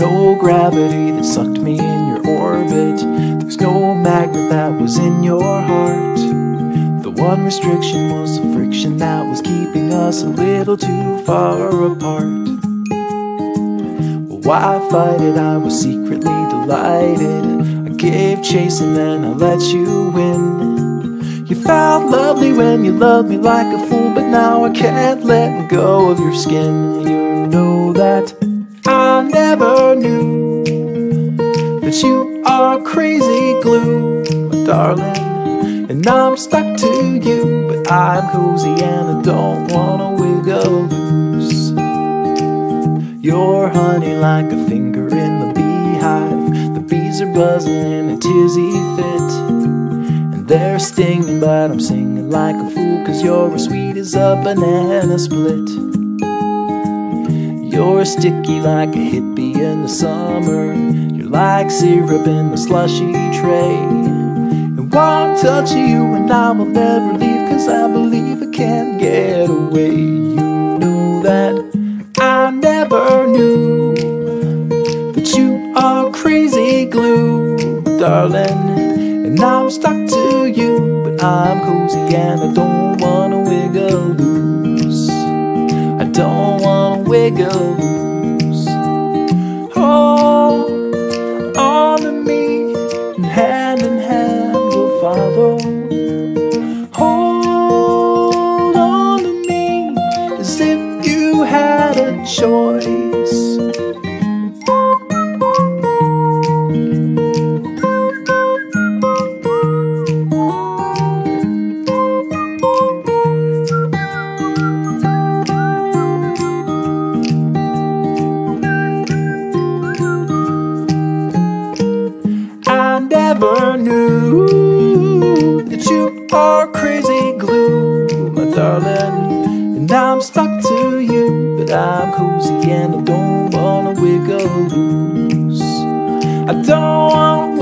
no gravity that sucked me in your orbit. There's no magnet that was in your heart. The one restriction was the friction that was keeping us a little too far apart. Why fight it? I was secretly delighted. I gave chase and then I let you win. You felt lovely when you loved me like a fool, but now I can't let go of your skin. You you are crazy glue, my darling. And I'm stuck to you, but I'm cozy and I don't wanna wiggle loose. You're honey like a finger in the beehive. The bees are buzzing in a tizzy fit. And they're stinging, but I'm singing like a fool, cause you're as sweet as a banana split. You're sticky like a hippie in the summer. You're like syrup in the slushy tray. And one touch you and I will never leave, cause I believe I can't get away. You know that I never knew that you are crazy glue, darling. And I'm stuck to you, but I'm cozy and I don't wanna wiggle loose. I don't wanna wiggle loose. Hold on to me, and hand in hand we'll follow. Hold on to me as if you had a choice. Never knew that you are crazy glue, my darling. And I'm stuck to you, but I'm cozy and I don't wanna wiggle loose. I don't